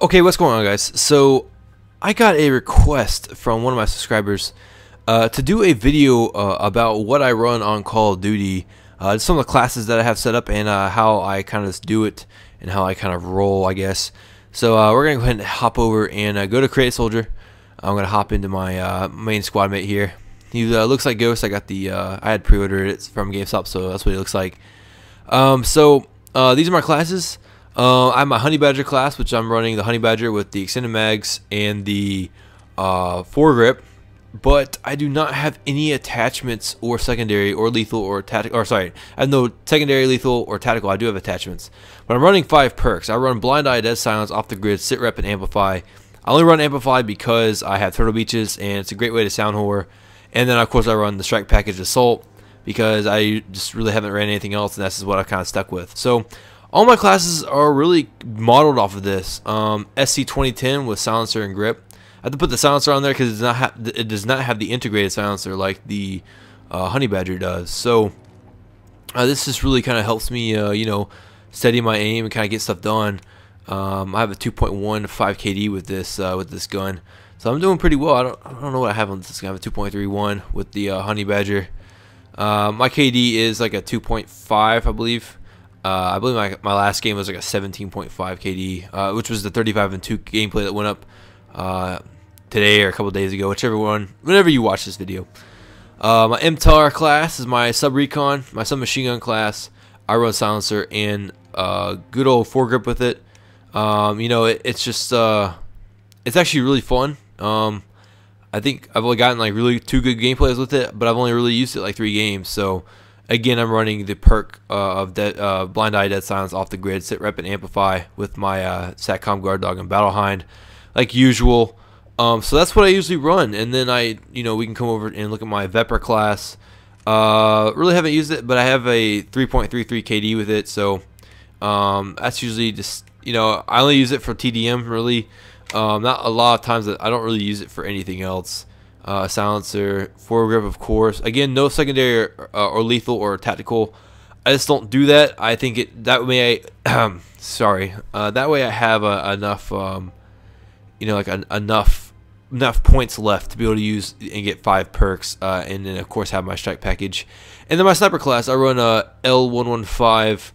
Okay, what's going on, guys? So, I got a request from one of my subscribers uh, to do a video uh, about what I run on Call of Duty, uh, some of the classes that I have set up, and uh, how I kind of do it, and how I kind of roll, I guess. So, uh, we're going to go ahead and hop over and uh, go to Create Soldier. I'm going to hop into my main squad mate here. He looks like Ghost. I got the, I had pre-ordered it from GameStop, so that's what he looks like. Um, so, these are my classes. Uh, I have my Honey Badger class, which I'm running the Honey Badger with the extended mags and the uh, foregrip, but I do not have any attachments or secondary or lethal or tactical. Or sorry, I have no secondary lethal or tactical. I do have attachments, but I'm running five perks. I run Blind Eye, Dead Silence, Off the Grid, Sit Rep, and Amplify. I only run Amplify because I have Turtle Beaches and it's a great way to sound whore. And then of course I run the Strike Package Assault because I just really haven't ran anything else, and this is what I kind of stuck with. So all my classes are really modeled off of this. Um, SC 2010 with silencer and grip. I have to put the silencer on there because it does not have it does not have the integrated silencer like the uh, Honey Badger does. So uh, this just really kind of helps me, uh, you know, steady my aim and kind of get stuff done. Um, I have a 2.1 5 KD with this uh, with this gun, so I'm doing pretty well. I don't, I don't know what I have on this gun. I have a 2.31 with the uh, Honey Badger. Uh, my KD is like a 2.5, I believe. Uh, I believe my, my last game was like a 17.5 KD, uh, which was the 35 and 2 gameplay that went up uh, today or a couple days ago, whichever one, whenever you watch this video. Uh, my MTAR class is my sub recon, my submachine gun class. I run silencer and uh, good old foregrip with it. Um, you know, it, it's just uh, it's actually really fun. Um, I think I've only gotten like really two good gameplays with it, but I've only really used it like three games, so Again, I'm running the perk uh, of dead, uh, Blind Eye Dead Silence off the grid, sit rep and amplify with my uh, Satcom Guard Dog and Battle Hind, like usual. Um, so that's what I usually run, and then I, you know, we can come over and look at my Vepr class. Uh, really haven't used it, but I have a 3.33 KD with it, so um, that's usually just, you know, I only use it for TDM really. Um, not a lot of times that I don't really use it for anything else uh, silencer, foregrip, of course. Again, no secondary or, uh, or, lethal or tactical. I just don't do that. I think it that way. I, sorry, uh, that way I have uh, enough, um, you know, like enough enough points left to be able to use and get five perks, uh, and then of course have my strike package. And then my sniper class, I run a L115,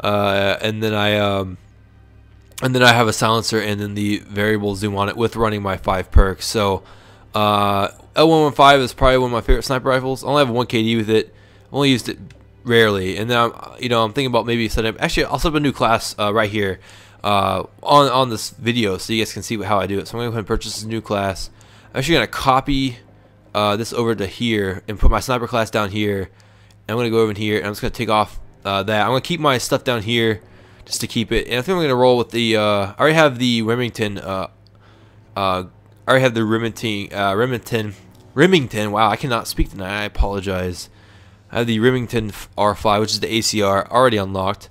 uh, and then I um, and then I have a silencer and then the variable zoom on it with running my five perks. So. Uh, L115 is probably one of my favorite sniper rifles. I only have one KD with it. I only used it rarely. And then I'm, you know, I'm thinking about maybe setting up. Actually, I'll set up a new class uh, right here uh, on on this video, so you guys can see how I do it. So I'm gonna go ahead and purchase this new class. I'm actually gonna copy uh, this over to here and put my sniper class down here. And I'm gonna go over here and I'm just gonna take off uh, that. I'm gonna keep my stuff down here just to keep it. And I think I'm gonna roll with the. Uh, I already have the Remington uh, uh, I already have the Remington, uh, Remington, Remington. Wow, I cannot speak tonight. I apologize. I have the Remington R5, which is the ACR, already unlocked.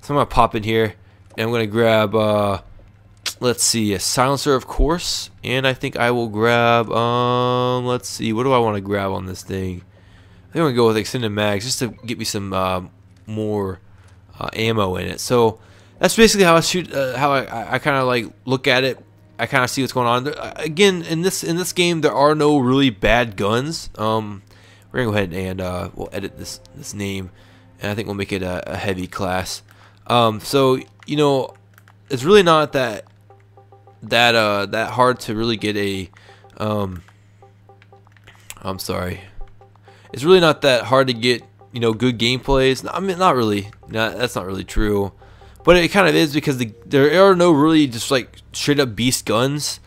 So I'm gonna pop in here, and I'm gonna grab. Uh, let's see, a silencer, of course, and I think I will grab. Um, let's see, what do I want to grab on this thing? I think I'm gonna go with extended mags just to get me some uh, more uh, ammo in it. So that's basically how I shoot. Uh, how I, I kind of like look at it I kind of see what's going on. There, again, in this in this game, there are no really bad guns. Um, we're gonna go ahead and uh, we'll edit this this name, and I think we'll make it a, a heavy class. Um, so you know, it's really not that that uh that hard to really get a um. I'm sorry. It's really not that hard to get you know good gameplays. I mean, not really. That's not really true but it kind of is because the, there are no really just like straight up beast guns,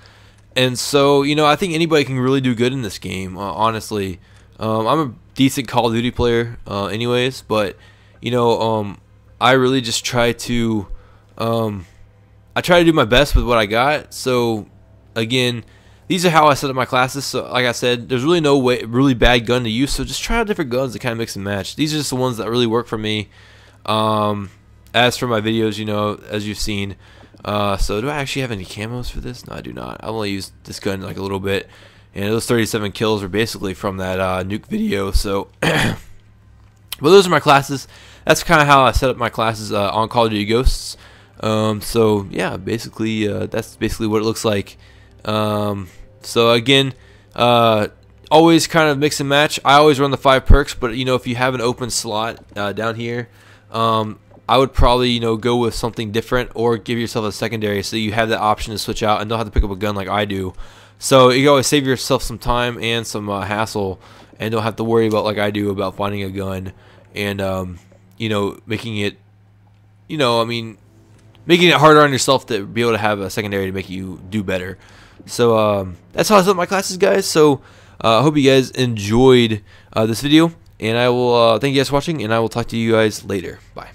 and so you know I think anybody can really do good in this game. Uh, honestly, um, I'm a decent Call of Duty player, uh, anyways, but you know um, I really just try to um, I try to do my best with what I got. So again, these are how I set up my classes. So like I said, there's really no way really bad gun to use. So just try out different guns to kind of mix and match. These are just the ones that really work for me. Um, as for my videos, you know, as you've seen, uh, so do I actually have any camos for this? No, I do not. I've only used this gun like a little bit, and those 37 kills are basically from that uh, nuke video. So, but those are my classes. That's kind of how I set up my classes uh, on Call of Duty Ghosts. Um, so yeah, basically uh, that's basically what it looks like. Um, so again, uh, always kind of mix and match. I always run the five perks, but you know if you have an open slot uh, down here, um, I would probably you know go with something different or give yourself a secondary so you have that option to switch out and don't have to pick up a gun like I do. So you always save yourself some time and some uh, hassle, and don't have to worry about like I do about finding a gun and um, you know making it, you know I mean, making it harder on yourself to be able to have a secondary to make you do better. So um, that's how I set my classes, guys. So uh, I hope you guys enjoyed uh, this video, and I will uh, thank you guys for watching, and I will talk to you guys later. Bye.